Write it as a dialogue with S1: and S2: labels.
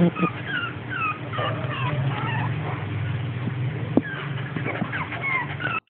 S1: Mm-mm.